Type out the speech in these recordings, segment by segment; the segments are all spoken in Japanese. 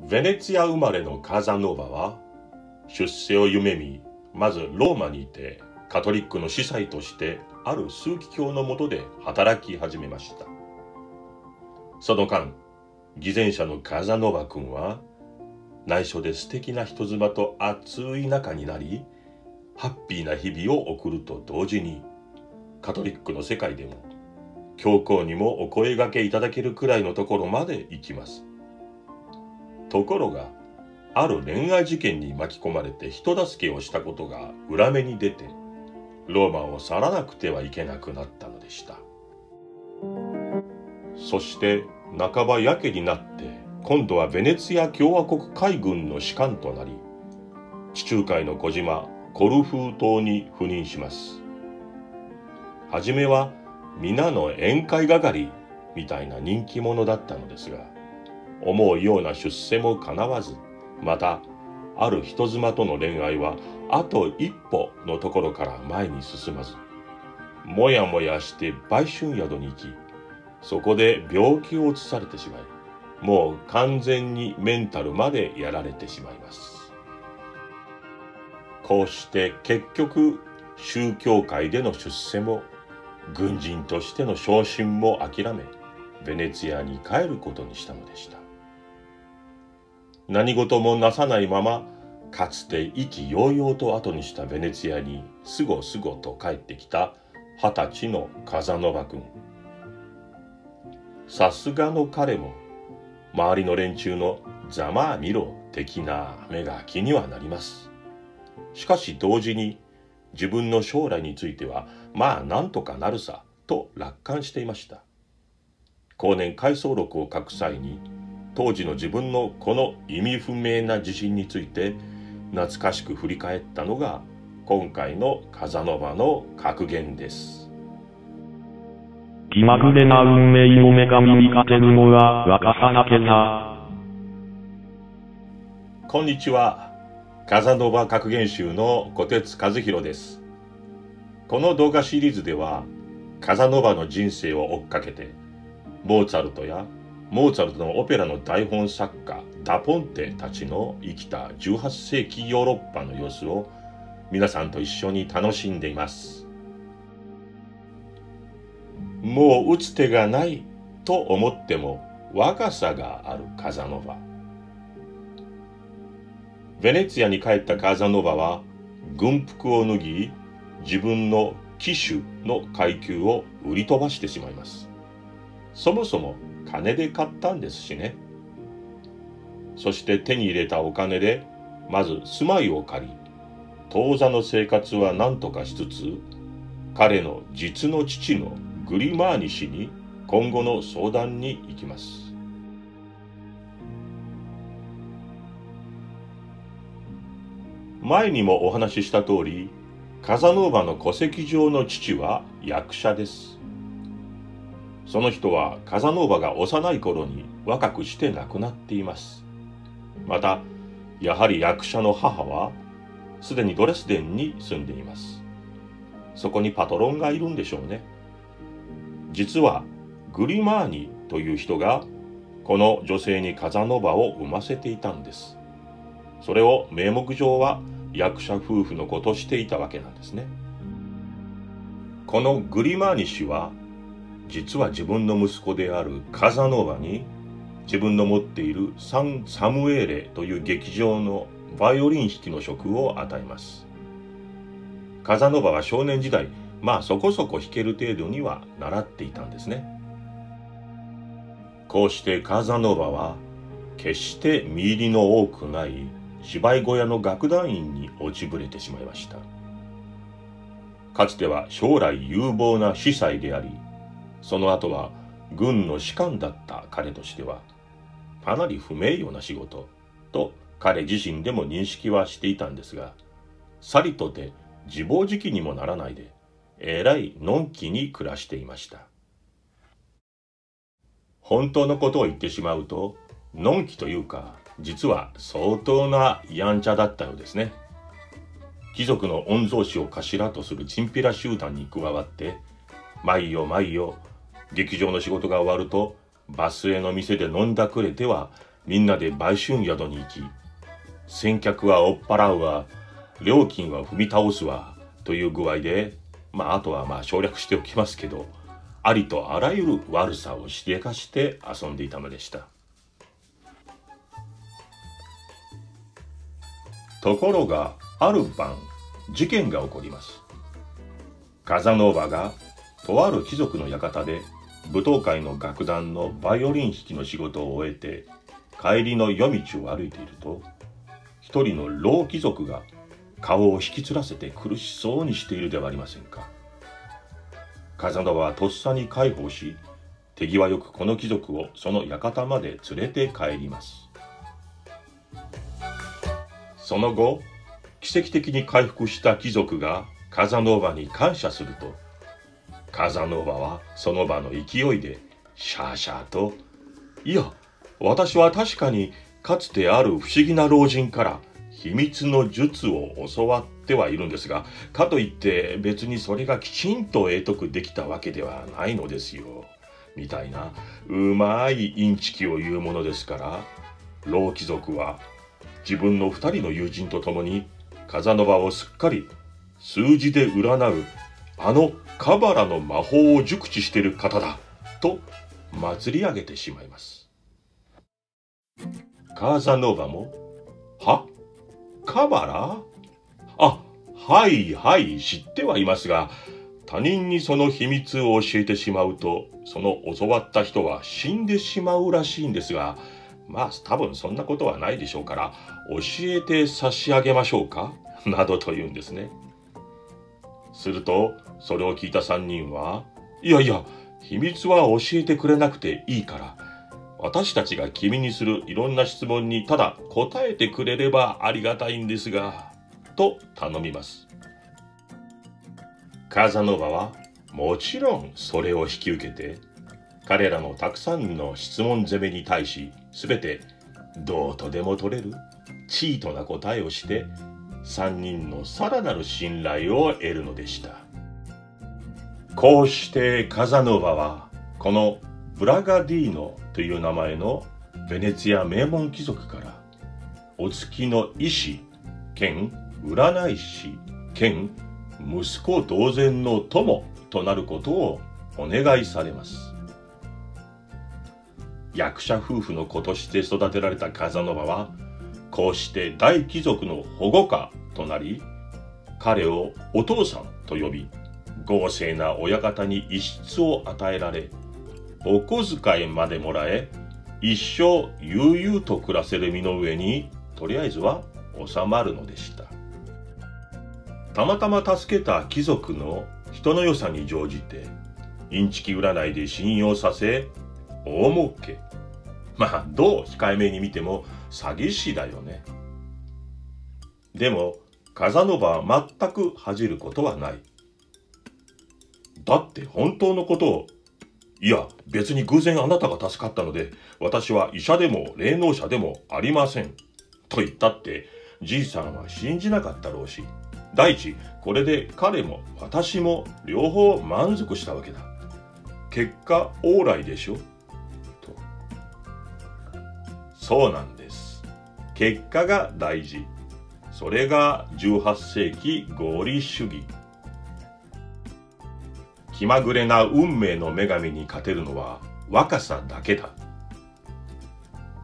ベネツィア生まれのカザノーバは出世を夢見まずローマにいてカトリックの司祭としてある枢機卿のもとで働き始めました。その間偽善者のカザノーバ君は内緒で素敵な人妻と熱い仲になりハッピーな日々を送ると同時にカトリックの世界でも教皇にもお声がけいただけるくらいのところまで行きます。ところがある恋愛事件に巻き込まれて人助けをしたことが裏目に出てローマを去らなくてはいけなくなったのでした。そして半ばやけになって今度はベネツィア共和国海軍の士官となり地中海の小島コルフー島に赴任します。はじめは皆の宴会係みたいな人気者だったのですが思うような出世も叶わずまたある人妻との恋愛はあと一歩のところから前に進まずもやもやして売春宿に行きそこで病気を移されてしまいもう完全にメンタルまでやられてしまいます。こうして結局宗教界での出世も軍人としての昇進も諦めベネツィアに帰ることにしたのでした。何事もなさないままかつて意気揚々と後にしたベネツィアにすごすごと帰ってきた二十歳の風ノバ君。さすがの彼も周りの連中のざまあ見ろ的な目が気にはなります。しかし同時に自分の将来についてはまあなんとかなるさと楽観していました。後年回想録を書く際に当時の自分のこの意味不明な自信について懐かしく振り返ったのが今回の風ノ場の格言です。気まぐれな運命の女神に勝てるのは若さだけだ。こんにちは。風ノ場格言集の小鉄和弘です。この動画シリーズでは風ノ場の人生を追っかけてモーツァルトやモーツァルトのオペラの台本作家ダポンテたちの生きた18世紀ヨーロッパの様子を皆さんと一緒に楽しんでいます。もう打つ手がないと思っても若さがあるカザノバ。ベネツィアに帰ったカザノバは軍服を脱ぎ自分の騎手の階級を売り飛ばしてしまいます。そもそも金で買ったんですしね。そして手に入れたお金でまず住まいを借り当座の生活は何とかしつつ彼の実の父のグリマーニ氏に今後の相談に行きます。前にもお話しした通りカザノーバの戸籍上の父は役者です。その人はカザノーバが幼い頃に若くして亡くなっています。またやはり役者の母はすでにドレスデンに住んでいます。そこにパトロンがいるんでしょうね。実はグリマーニという人がこの女性にカザノバを産ませていたんです。それを名目上は役者夫婦の子としていたわけなんですね。このグリマーニ氏は実は自分の息子であるカザノバに自分の持っているサン・サムエーレという劇場のバイオリン弾きの職を与えます。カザノバは少年時代まあそこそこ弾ける程度には習っていたんですね。こうしてカザノバは決して見入りの多くない芝居小屋の楽団員に落ちぶれてしまいました。かつては将来有望な司祭でありその後は軍の士官だった彼としてはかなり不名誉な仕事と彼自身でも認識はしていたんですがさりとて自暴自棄にもならないでえらいのんきに暮らしていました。本当のことを言ってしまうとのんきというか実は相当なやんちゃだったようですね。貴族の御曹司を頭とするチンピラ集団に加わって毎夜毎夜劇場の仕事が終わるとバスへの店で飲んだくれてはみんなで売春宿に行き、先客は追っ払うわ、料金は踏み倒すわ、という具合で、まああとはまあ省略しておきますけど、ありとあらゆる悪さをしでかして遊んでいたのでした。ところが、ある晩、事件が起こります。カザノーバが、とある貴族の館で、舞踏会の楽団のバイオリン弾きの仕事を終えて、帰りの夜道を歩いていると、一人の老貴族が顔を引きつらせて苦しそうにしているではありませんか。風野はとっさに介抱し、手際よくこの貴族をその館まで連れて帰ります。その後、奇跡的に回復した貴族がカザノーバに感謝すると、カザノーバはその場の勢いでシャーシャーと、いや、私は確かにかつてある不思議な老人から秘密の術を教わってはいるんですが、かといって別にそれがきちんと得得できたわけではないのですよ。みたいな、うまいインチキを言うものですから、老貴族は自分の二人の友人と共に風の場をすっかり数字で占うあのカバラの魔法を熟知している方だと祭り上げてしまいます。カーザノーバも、は？カバラ？あ、はいはい、知ってはいますが、他人にその秘密を教えてしまうと、その教わった人は死んでしまうらしいんですが、まあ多分そんなことはないでしょうから、教えて差し上げましょうか？などと言うんですね。すると、それを聞いた三人は、いやいや、秘密は教えてくれなくていいから、私たちが君にするいろんな質問にただ答えてくれればありがたいんですが、と頼みます。カザノバはもちろんそれを引き受けて、彼らのたくさんの質問攻めに対し、すべてどうとでも取れるチートな答えをして、3人のさらなる信頼を得るのでした。こうしてカザノバは、このブラガディーノという名前のベネツィア名門貴族からお月の医師兼占い師兼息子同然の友となることをお願いされます役者夫婦の子として育てられた風ノバはこうして大貴族の保護家となり彼をお父さんと呼び豪勢な親方に一室を与えられお小遣いまでもらえ、一生悠々と暮らせる身の上に、とりあえずは収まるのでした。たまたま助けた貴族の人の良さに乗じて、インチキ占いで信用させ、大儲け。まあ、どう控えめに見ても詐欺師だよね。でも、風の場は全く恥じることはない。だって本当のことをいや、別に偶然あなたが助かったので、私は医者でも霊能者でもありません。と言ったって、じいさんは信じなかったろうし、第一、これで彼も私も両方満足したわけだ。結果、往来でしょ。そうなんです。結果が大事。それが18世紀合理主義。気まぐれな運命の女神に勝てるのは若さだけだ。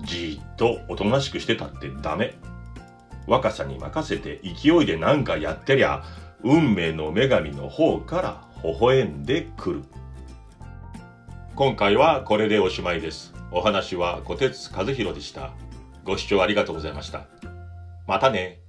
じっとおとなしくしてたってダメ。若さに任せて勢いで何かやってりゃ、運命の女神の方から微笑んでくる。今回はこれでおしまいです。お話は小鉄和弘でした。ご視聴ありがとうございました。またね。